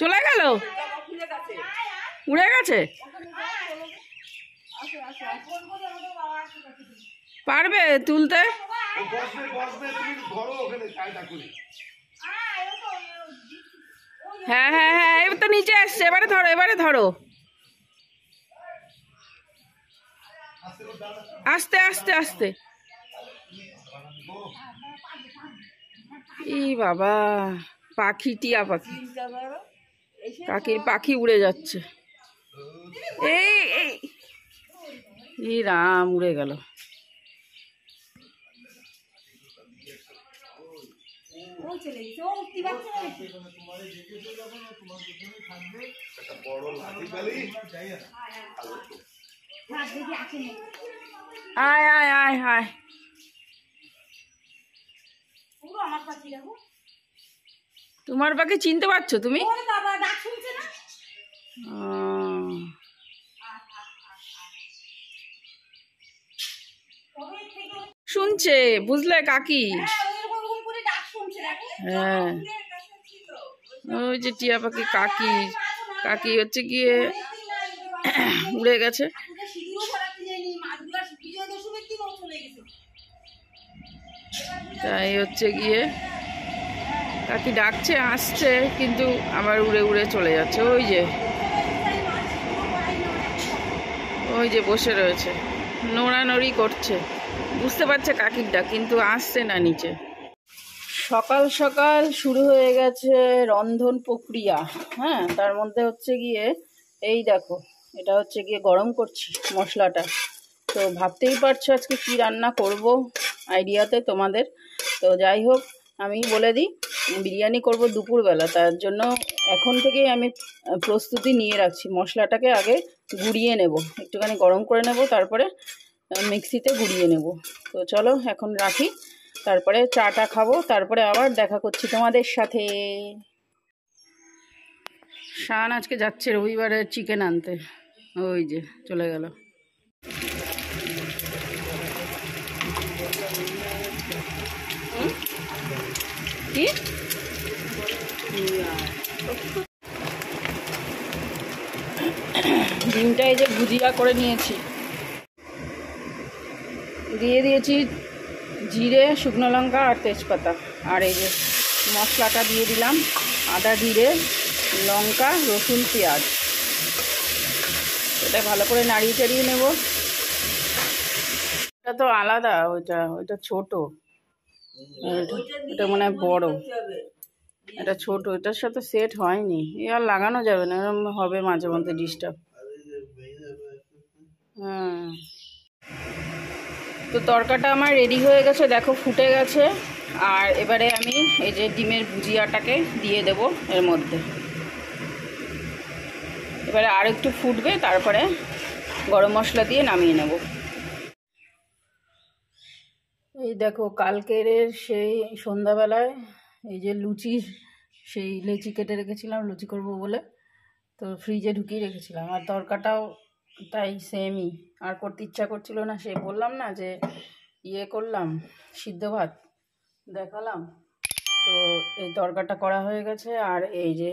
চলে গেল? উড়ে গেছে? পারবে তুলতে? হ্যাঁ হ্যাঁ হ্যাঁ এবার তো নিচে আসছে, এবারে ধরো এবারে ধরো। আস্তে আস্তে আস্তে। ই বাবা পাখি টিয়া পাখি। কাকির পাখি উড়ে যাচ্ছে। এই এই। রাম উড়ে গেল। আয় আয় আয় আয়। তোমার পাখি চিনতে পারছ তুমি? শুনছে বুঝলে কাকি? হ্যাঁ ওই যে টিয়া পাখি কাকি কাকি হচ্ছে গিয়ে উড়ে গেছে। তাই হচ্ছে গিয়ে কাকি ডাকছে, আসছে, কিন্তু আবার উড়ে উড়ে চলে যাচ্ছে। ওই যে ওই যে বসে রয়েছে। নোড়ানড়ি করছে। বুঝতে পারছে কাকির ডাক কিন্তু আসছে না নিচে। সকাল সকাল শুরু হয়ে গেছে রন্ধন প্রক্রিয়া। হ্যাঁ তার মধ্যে হচ্ছে গিয়ে, এই দেখো, এটা হচ্ছে গিয়ে গরম করছি মশলাটা। তো ভাবতেই পারছ আজকে কি রান্না করব? আইডিয়াতে তোমাদের। তো যাই হোক, আমি বলে দিই বিরিয়ানি করব দুপুরবেলা, তার জন্য এখন থেকেই আমি প্রস্তুতি নিয়ে রাখছি। মশলাটাকে আগে গুঁড়িয়ে নেব, একটুখানি গরম করে নেব, তারপরে মিক্সিতে গুঁড়িয়ে নেব। তো চলো, এখন রাখি, তারপরে চাটা খাব, তারপরে আবার দেখা করছি তোমাদের সাথে। শান আজকে যাচ্ছে রবিবারে চিকেন আনতে। ওই যে, চলে গেল। ডিমটা এই যে ভুজিয়া করে নিয়েছি। দিয়ে দিয়েছি জিরে, শুকনো লঙ্কা আর তেজপাতা। আর এই যে মশলাটা দিয়ে দিলাম, আদা, জিরে, লঙ্কা, রসুন, পেঁয়াজ। এটা ভালো করে নাড়িয়ে চাড়িয়ে নেব। এটা তো আলাদা, ওইটা ওইটা ছোট। এটা- মনে হয় বড়। এটা ছোট, এটার সাথে সেট হয়নি। এ আর লাগানো যাবে না এরকম হবে মাঝে মধ্যে ডিস্টার্ব হ্যাঁ তো তরকাটা আমার রেডি হয়ে গেছে, দেখো ফুটে গেছে। আর এবারে আমি এই যে ডিমের ভুজিয়াটাকে দিয়ে দেব এর মধ্যে। এবারে আর একটু ফুটবে, তারপরে গরম মশলা দিয়ে নামিয়ে নেব। এই দেখো, কালকের সেই সন্ধ্যাবেলায় এই যে লুচি সেই লেচি কেটে রেখেছিলাম, লুচি করব বলে। তো ফ্রিজে ঢুকিয়ে রেখেছিলাম। আর তরকাটাও তাই সেমই আর করতে ইচ্ছা করছিল না, সে বললাম না যে ইয়ে করলাম, সিদ্ধ ভাত দেখালাম। তো এই তরকাটা করা হয়ে গেছে। আর এই যে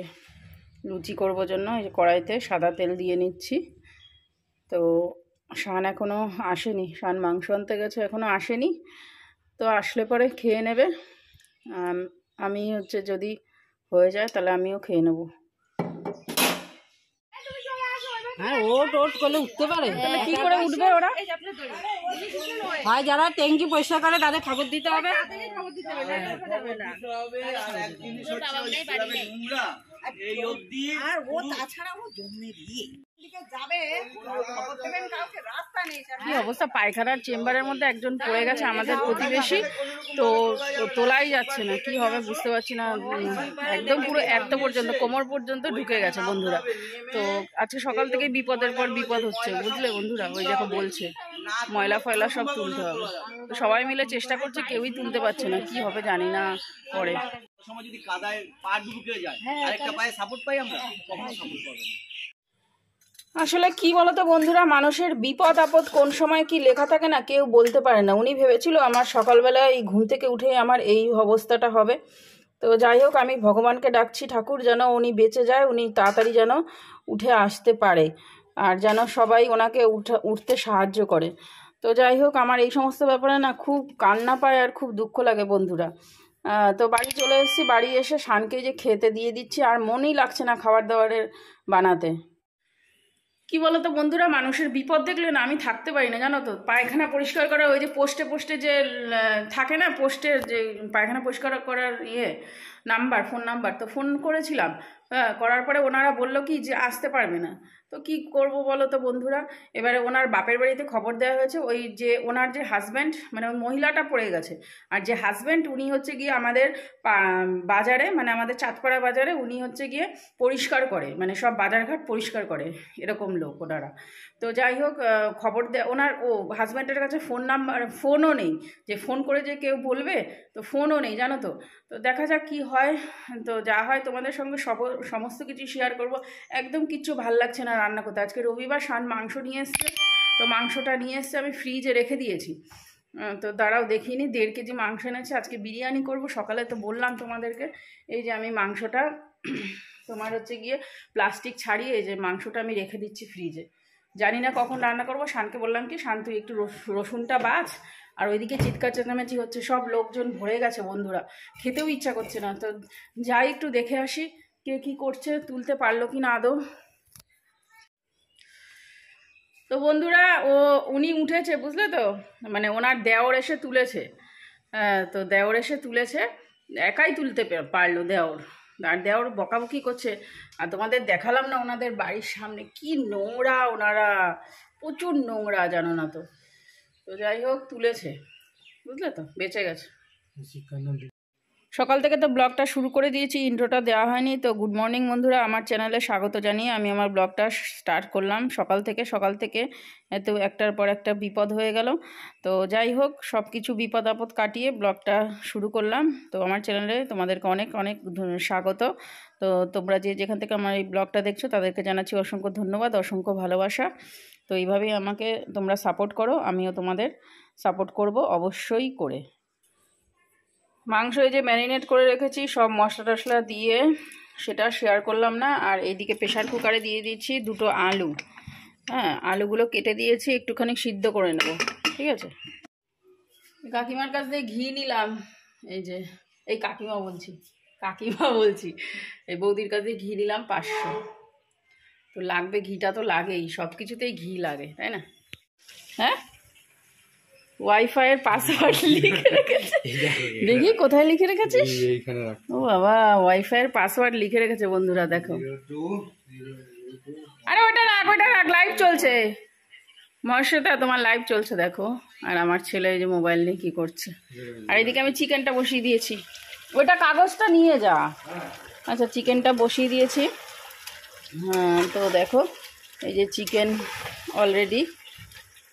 লুচি করব জন্য, এই যে কড়াইতে সাদা তেল দিয়ে নিচ্ছি। তো শান এখনও আসেনি, শান মাংস আনতে গেছে এখনও আসেনি। তো আসলে পরে খেয়ে নেবে। আমি হচ্ছে যদি হয়ে যায় তাহলে আমিও খেয়ে নেব। হ্যাঁ ওট ওট করলে উঠতে পারে। তাহলে কি করে উঠবে ওরা? হয় যারা ট্যাঙ্কি পরিষ্কার করে তাদের ঠাকুর দিতে হবে। আর ও তাছাড়া ও জন্মে দিয়ে কি অবস্থা? পায়খানার চেম্বারের মধ্যে একজন পড়ে গেছে আমাদের প্রতিবেশী। তো তো তোলাই যাচ্ছে না কি হবে বুঝতে পারছি না। একদম পুরো এত পর্যন্ত কোমর পর্যন্ত ঢুকে গেছে বন্ধুরা। তো আজকে সকাল থেকে বিপদের পর বিপদ হচ্ছে বুঝলে বন্ধুরা? ওই দেখো বলছে ময়লা ফয়লা সব তুলতে হবে। তো সবাই মিলে চেষ্টা করছে কেউই তুলতে পারছে না কি হবে জানি না পরে। সময় যদি কাদায় পা ঢুকে যায় আরেকটা পায়ে সাপোর্ট পাই আমরা? কখনো সাপোর্ট পাবে না। আসলে কি বলতো বন্ধুরা, মানুষের বিপদ আপদ কোন সময় কি লেখা থাকে না কেউ বলতে পারে না। উনি ভেবেছিল আমার সকালবেলা এই ঘুম থেকে উঠে আমার এই অবস্থাটা হবে। তো যাই হোক, আমি ভগবানকে ডাকছি, ঠাকুর যেন উনি বেঁচে যায়, উনি তাড়াতাড়ি যেন উঠে আসতে পারে আর যেন সবাই ওনাকে উঠা, উঠতে সাহায্য করে। তো যাই হোক, আমার এই সমস্ত ব্যাপারে না খুব কান্না পায় আর খুব দুঃখ লাগে বন্ধুরা। তো বাড়ি চলে এসেছি, বাড়ি এসে শানকে যে খেতে দিয়ে দিচ্ছি, আর মনেই লাগছে না খাবার দাবারের বানাতে। কি বলতো, বন্ধুরা, মানুষের বিপদ দেখলে না আমি থাকতে পারি না, জানো তো? পায়খানা পরিষ্কার করা ওই যে পোস্টে পোস্টে যে থাকে না, পোস্টের যে পায়খানা পরিষ্কার করার ইয়ে নাম্বার, ফোন নাম্বার, তো ফোন করেছিলাম। হ্যাঁ করার পরে ওনারা বলল কি যে আসতে পারবে না। তো কি করব বলো তো বন্ধুরা? এবারে ওনার বাপের বাড়িতে খবর দেওয়া হয়েছে, ওই যে ওনার যে হাজব্যান্ড মানে ওই মহিলাটা পড়ে গেছে। আর যে হাজব্যান্ড উনি হচ্ছে গিয়ে আমাদের বাজারে মানে আমাদের চাঁদপাড়া বাজারে, উনি হচ্ছে গিয়ে পরিষ্কার করে মানে সব বাজারঘাট পরিষ্কার করে, এরকম লোক ওনারা। তো যাই হোক খবর দেয় ওনার, ও হাজব্যান্ডের কাছে ফোন নাম্বার ফোনও নেই। যে ফোন করে যে কেউ বলবে, তো ফোনও নেই, জানো তো? তো দেখা যাক কি হয়। তো যা হয়, তোমাদের সঙ্গে সব, সমস্ত কিছু শেয়ার করব। একদম কিচ্ছু ভালো লাগছে না রান্না করতে। আজকে রবিবার সান মাংস নিয়ে এসছে। তো মাংসটা নিয়ে এসছে, আমি ফ্রিজে রেখে দিয়েছি। তো দাঁড়াও, দেখিনি, দেড় কেজি মাংস এনেছে। আজকে বিরিয়ানি করব। সকালে তো বললাম তোমাদেরকে, এই যে আমি মাংসটা, তোমার হচ্ছে গিয়ে প্লাস্টিক ছাড়িয়ে এই যে মাংসটা আমি রেখে দিচ্ছি ফ্রিজে জানি না কখন রান্না করব, শানকে বললাম কি, শান তুই একটু রস- রসুনটা বাছ। আর ওইদিকে চিৎকার চেঁচামেচি হচ্ছে, সব লোকজন ভরে গেছে বন্ধুরা। খেতেও ইচ্ছা করছে না। তো যাই একটু দেখে আসি, কে কী করছে, তুলতে পারল কি না আদৌ। তো বন্ধুরা, ও, উনি উঠেছে, বুঝলে তো? মানে ওনার দেওর এসে তুলেছে। তো দেওর এসে তুলেছে, একাই তুলতে পারল দেওর। আর দেওয়ার বকাবকি করছে। আর তোমাদের দেখালাম না ওনাদের বাড়ির সামনে। কি নোংরা ওনারা। প্রচুর নোংরা, জানো না তো। তো যাই হোক, তুলেছে। বুঝলে তো? বেঁচে গেছে। সকাল থেকে তো ব্লগটা শুরু করে দিয়েছি, ইন্ট্রোটা দেওয়া হয়নি, তো গুড মর্নিং বন্ধুরা, আমার চ্যানেলে স্বাগত জানিয়ে আমি আমার ব্লগটা স্টার্ট করলাম। সকাল থেকে সকাল থেকে এত একটার পর একটা বিপদ হয়ে গেল। তো যাই হোক সব কিছু বিপদ আপদ কাটিয়ে ব্লগটা শুরু করলাম। তো আমার চ্যানেলে তোমাদেরকে অনেক অনেক স্বাগত। তো তোমরা যে যেখান থেকে আমার এই ব্লগটা দেখছ, তাদেরকে জানাচ্ছি অসংখ্য ধন্যবাদ, অসংখ্য ভালোবাসা। তো এইভাবেই আমাকে তোমরা সাপোর্ট করো, আমিও তোমাদের সাপোর্ট করব, অবশ্যই করে। মাংস এই যে ম্যারিনেট করে রেখেছি, সব মশলা টশলা দিয়ে সেটা শেয়ার করলাম না। আর এইদিকে প্রেশার কুকারে দিয়ে দিচ্ছি দুটো আলু। হ্যাঁ আলুগুলো কেটে দিয়েছি, একটুখানি সিদ্ধ করে নেব, ঠিক আছে? কাকিমার কাছ থেকে ঘি নিলাম, এই যে, এই কাকিমা বলছি কাকিমা বলছি, এই বৌদির কাছ থেকে ঘি নিলাম পাঁচশো। তো লাগবে, ঘিটা তো লাগেই সব কিছুতেই ঘি লাগে, তাই না? হ্যাঁ? ওয়াইফাইয়ের পাসওয়ার্ড লিখে রেখেছে। দেখি কোথায় লিখে রেখেছিস? ও বাবা ওয়াইফাইয়ের পাসওয়ার্ড লিখে রেখেছে বন্ধুরা দেখো। আরে ওটা রাখ ওটা রাখ লাইভ চলছে। মহেশ্বতা তোমার লাইভ চলছে দেখো। আর আমার ছেলে এই যে মোবাইল নিয়ে কি করছে। আর এদিকে আমি চিকেনটা বসিয়ে দিয়েছি। ওইটা কাগজটা নিয়ে যা। আচ্ছা চিকেনটা বসিয়ে দিয়েছি। হ্যাঁ তো দেখো এই যে চিকেন অলরেডি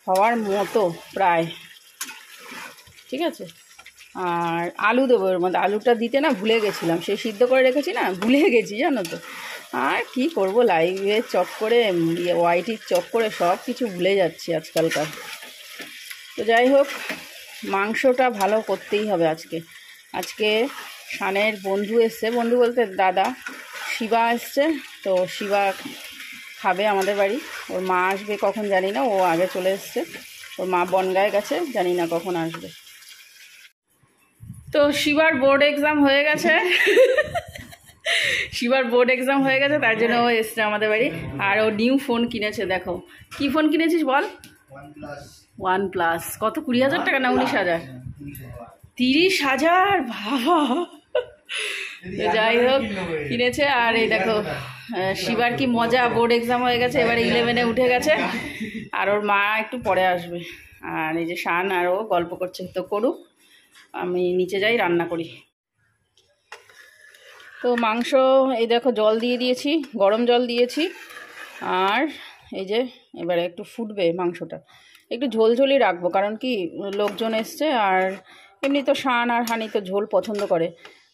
হওয়ার মতো প্রায়। ঠিক আছে? আর আলু দেবো, এর মধ্যে আলুটা দিতে না ভুলে গেছিলাম। সেই সিদ্ধ করে রেখেছি না, ভুলে গেছি, জানো তো। আর কি করব, লাইভে চক করে ইয়ে ওয়াইটির চক করে সব কিছু ভুলে যাচ্ছি আজকালকার। তো যাই হোক, মাংসটা ভালো করতেই হবে আজকে। আজকে শানের বন্ধু এসছে, বন্ধু বলতে দাদা শিবা এসছে, তো শিবা খাবে আমাদের বাড়ি। ওর মা আসবে কখন জানি না, ও আগে চলে এসছে। ওর মা বনগায় গেছে, জানি না কখন আসবে। তো শিবার বোর্ড এক্সাম হয়ে গেছে। শিবার বোর্ড এক্সাম হয়ে গেছে, তার জন্য ও এসছে আমাদের বাড়ি। আর ও নিউ ফোন কিনেছে, দেখো। কি ফোন কিনেছিস বল? ওয়ান প্লাস কত? কুড়ি হাজার টাকা না উনিশ হাজার? তিরিশ হাজার? তো যাই হোক, কিনেছে। আর এই দেখো শিবার কি মজা বোর্ড এক্সাম হয়ে গেছে, এবারে ইলেভেনে উঠে গেছে। আর ওর মা একটু পরে আসবে। আর এই যে শান আর ও গল্প করছে, তো করুক। আমি নিচে যাই, রান্না করি। তো মাংস, এই দেখো জল দিয়ে দিয়েছি, গরম জল দিয়েছি। আর এই যে এবারে একটু ফুটবে মাংসটা। একটু ঝোলঝোলই রাখব, কারণ কি লোকজন এসছে আর এমনি তো শান আর হানি তো ঝোল পছন্দ করে।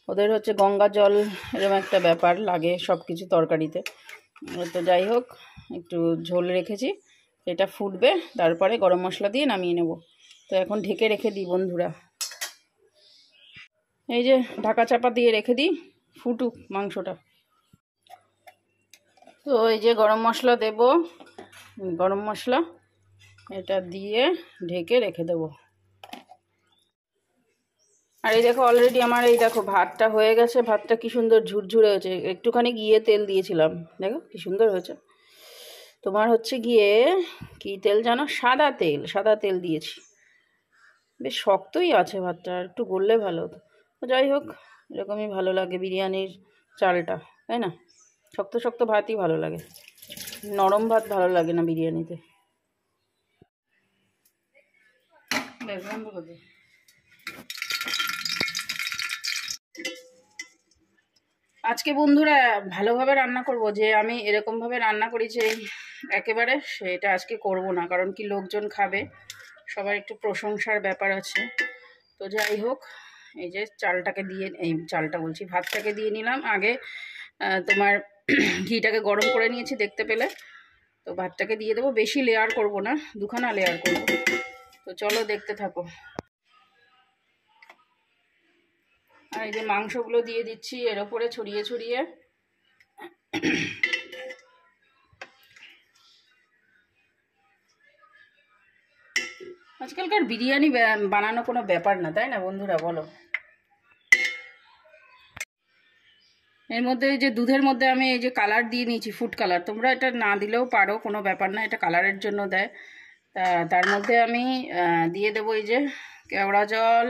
ওদের হচ্ছে গঙ্গা জল এরকম একটা ব্যাপার, লাগে সব কিছু তরকারিতে। তো যাই হোক, একটু ঝোল রেখেছি, এটা ফুটবে, তারপরে গরম মশলা দিয়ে নামিয়ে নেব। তো এখন ঢেকে রেখে দিই বন্ধুরা। এই যে ঢাকা চাপা দিয়ে রেখে দিই ফুটুক মাংসটা। তো এই যে গরম মশলা দেব। গরম মশলা এটা দিয়ে ঢেকে রেখে দেব। আর এই দেখো অলরেডি আমার এই দেখো ভাতটা হয়ে গেছে। ভাতটা কি সুন্দর ঝুরঝুরে হয়েছে। একটুখানি গিয়ে তেল দিয়েছিলাম। দেখো কি সুন্দর হয়েছে। তোমার হচ্ছে গিয়ে কি তেল জানো? সাদা তেল সাদা তেল দিয়েছি। বেশ শক্তই আছে ভাতটা একটু গললে ভালো হতো। যাই হোক, এরকমই ভালো লাগে বিরিয়ানির চালটা, তাই না? শক্ত শক্ত ভাতই ভালো লাগে। নরম ভাত ভালো লাগে না বিরিয়ানিতে। আজকে বন্ধুরা ভালোভাবে রান্না করব, যে আমি এরকমভাবে রান্না করি যে একেবারে সেটা আজকে করব না, কারণ কি লোকজন খাবে, সবার একটু প্রশংসার ব্যাপার আছে। তো যাই হোক এই যে চালটাকে দিয়ে, এই চালটা বলছি, ভাতটাকে দিয়ে নিলাম। আগে তোমার ঘিটাকে গরম করে নিয়েছি দেখতে পেলে। তো ভাতটাকে দিয়ে দেবো। বেশি লেয়ার করব না, দুখানা লেয়ার করব। তো চলো দেখতে থাকো। আর এই যে মাংসগুলো দিয়ে দিচ্ছি, এর ওপরে ছড়িয়ে ছড়িয়ে। আজকালকার বিরিয়ানি বানানো কোনো ব্যাপার না, তাই না বন্ধুরা? বলো। এর মধ্যে যে দুধের মধ্যে আমি এই যে কালার দিয়ে নিয়েছি ফুড কালার তোমরা এটা না দিলেও পারো, কোনো ব্যাপার না, এটা কালারের জন্য দেয়। তা তার মধ্যে আমি দিয়ে দেবো এই যে কেওড়া জল,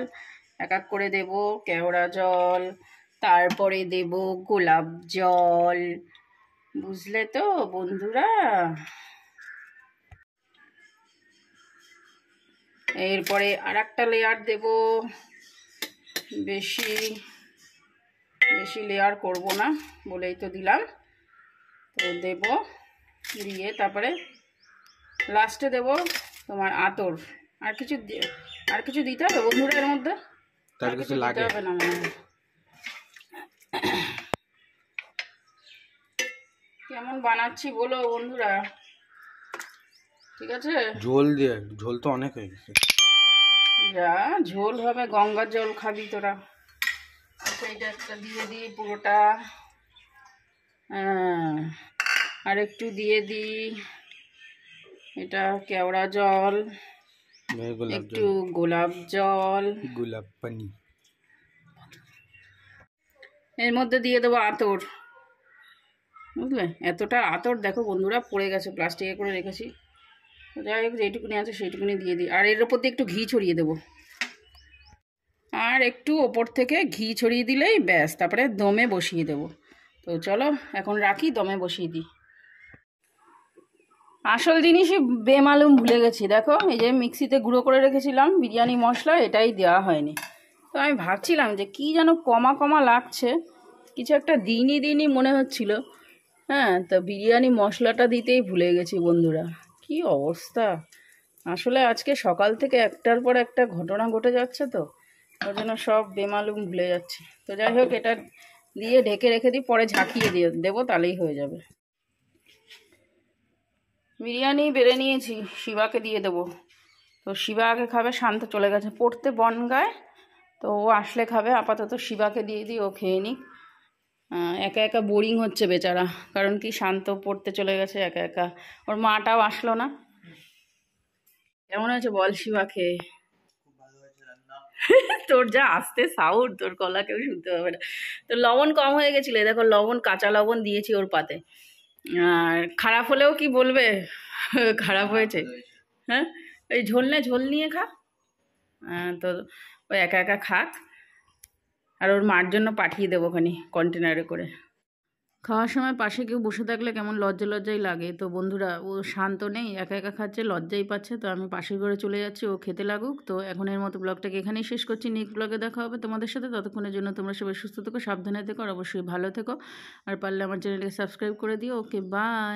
এক এক করে দেব কেওড়া জল, তারপরে দেব গোলাপ জল, বুঝলে তো বন্ধুরা? এরপরে আর একটা লেয়ার দেব, বেশি বেশি লেয়ার করব না বলেই তো দিলাম। তো দেব দিয়ে তারপরে লাস্টে দেব তোমার আতর। আর কিছু আর কিছু দিতে হবে বন্ধুরা এর মধ্যে? তার কিছু লাগে। হবে না কেমন বানাচ্ছি বলো বন্ধুরা। ঠিক আছে? ঝোল দিয়ে ঝোল তো অনেক হয়ে গেছে। যা ঝোল হবে গঙ্গার জল খাবি তোরা। এটা একটা দিয়ে দিই পুরোটা। আর একটু দিয়ে দিই। এটা কেওড়া জল একটু গোলাপ জল। গোলাপ পানি। এর মধ্যে দিয়ে দেবো আতর। বুঝলে? এতটা আতর দেখো বন্ধুরা পড়ে গেছে প্লাস্টিকে করে রেখেছি। যাই হোক যেইটুকুনি আছে সেইটুকুনি দিয়ে দিই। আর এর ওপর দিয়ে একটু ঘি ছড়িয়ে দেবো। আর একটু ওপর থেকে ঘি ছড়িয়ে দিলেই ব্যাস, তারপরে দমে বসিয়ে দেবো। তো চলো, এখন রাখি, দমে বসিয়ে দিই। আসল জিনিসই বেমালুম ভুলে গেছি, দেখো, এই যে মিক্সিতে গুঁড়ো করে রেখেছিলাম বিরিয়ানি মশলা, এটাই দেওয়া হয়নি। তো আমি ভাবছিলাম যে কি যেন কমা কমা লাগছে, কিছু একটা দিনই দিনই মনে হচ্ছিল। হ্যাঁ তো বিরিয়ানি মশলাটা দিতেই ভুলে গেছি বন্ধুরা, কি অবস্থা। আসলে আজকে সকাল থেকে একটার পর একটা ঘটনা ঘটে যাচ্ছে তো। ওর জন্য সব বেমালুম ভুলে যাচ্ছে। তো যাই হোক, এটা দিয়ে ঢেকে রেখে দিই, পরে ঝাঁকিয়ে দিয়ে দেবো, তাহলেই হয়ে যাবে। বিরিয়ানি বেড়ে নিয়েছি, শিবাকে দিয়ে দেবো। তো শিবা আগে খাবে, শান্ত চলে গেছে। পড়তে বন বনগায় তো ও আসলে খাবে, আপাতত শিবাকে দিয়ে দিই, ও খেয়ে নিক। একা একা বোরিং হচ্ছে বেচারা, কারণ কি শান্ত পড়তে চলে গেছে একা একা। ওর মাটাও আসলো না। কেমন হয়েছে বল শিবা খেয়ে তোর যা আসতে সাউন্ড তোর কলা কেউ শুনতে পাবে না। তো লবণ কম হয়ে গেছিল দেখো লবণ কাঁচা লবণ দিয়েছি ওর পাতে। আর খারাপ হলেও কি বলবে? খারাপ হয়েছে। হ্যাঁ? ওই ঝোল না ঝোল নিয়ে খা। তো ওই একা একা খাক। আর ওর মার জন্য পাঠিয়ে দেবো খানি কন্টেনারে করে। খাওয়ার সময় পাশে কেউ বসে থাকলে কেমন লজ্জা লজ্জাই লাগে। তো বন্ধুরা, ও শান্ত নেই, একা একা খাচ্ছে, লজ্জাই পাচ্ছে। তো আমি পাশের ঘরে চলে যাচ্ছি, ও খেতে লাগুক। তো এখন এর মতো ব্লগটাকে এখানেই শেষ করছি। নেক্সট ব্লগে দেখা হবে তোমাদের সাথে। ততক্ষণের জন্য তোমরা সবাই সুস্থ থেকো, সাবধানে থেকো, আর অবশ্যই ভালো থেকো। আর পারলে আমার চ্যানেলকে সাবস্ক্রাইব করে দিও। Okay, bye.